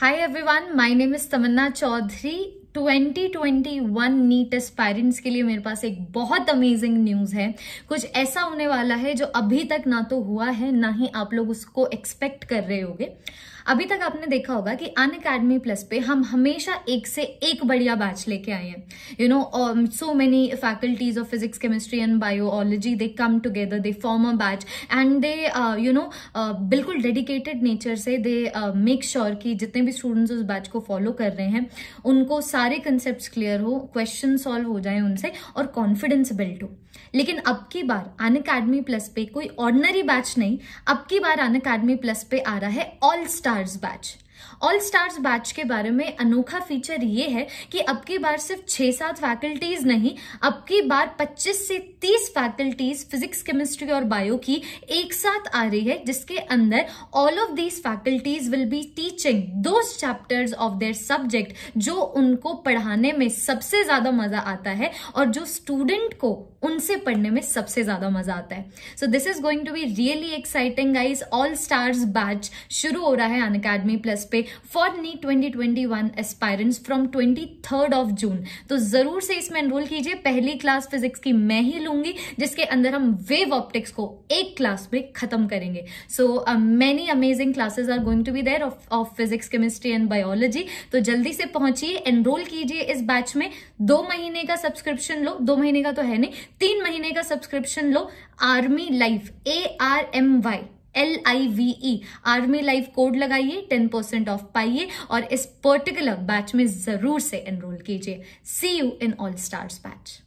Hi everyone, my name is Tamanna Chaudhary. 2021 NEET aspirants के लिए मेरे पास एक बहुत अमेजिंग न्यूज़ है। कुछ ऐसा होने वाला है जो अभी तक ना तो हुआ है, ना ही आप लोग उसको एक्सपेक्ट कर रहे होगे। अभी तक आपने देखा होगा कि अन अकेडमी प्लस पे हम हमेशा एक से एक बढ़िया बैच लेके आए हैं। You know so many faculties of physics chemistry and biology they come together they form a batch and they you know बिल्कुल डेडिकेटेड नेचर से दे मेक श्योर कि जितने भी स्टूडेंट्स उस बैच को फॉलो कर रहे हैं, उनको सारे कंसेप्ट क्लियर हो क्वेश्चन सॉल्व हो जाए उनसे और कॉन्फिडेंस बिल्ड हो। लेकिन अब की बार अन अकेडमी प्लस पे कोई ऑर्डनरी बैच नहीं, अब की बार अन अकेडमी प्लस पे आ रहा है all stars batch all stars batch के बारे में अनोखा फीचर ये है कि अब की बार सिर्फ़ छह सात फैकल्टीज नहीं, अब की बार 25 से 30 फैकल्टीज फिजिक्स केमिस्ट्री और बायो की एक साथ आ रही है, जिसके अंदर all of these faculties will be teaching दो चैप्टर्स ऑफ़ देयर सब्जेक्ट जो उनको पढ़ाने में सबसे ज़्यादा मज़ा आता है और जो स्टूडेंट को उनसे पढ़ने में सबसे ज़्यादा मज़ा आता है। So this is going to be really exciting guys all stars batch शुरू हो रहा है अन अकेडमी प्लस पे for NEET 2021 aspirants from twenty third of June तो ज़रूर से इसमें एनरोल कीजिए। पहली क्लास फिजिक्स की मैं ही लूँगी, जिसके अंदर हम वेव ऑप्टिक्स को एक क्लास में खत्म करेंगे। So many amazing classes are going to be there of physics chemistry and biology तो जल्दी से पहुंचिए एनरोल कीजिए इस बैच में। दो महीने का सब्सक्रिप्शन लो। दो महीने का तो है नहीं, तीन महीने का subscription low. Army life A R M Y L I V E army life code लगाइए टेन परसेंट ऑफ़ पाइए और इस पर्टिकुलर बैच में ज़रूर से एनरोल कीजिए. See you in all stars batch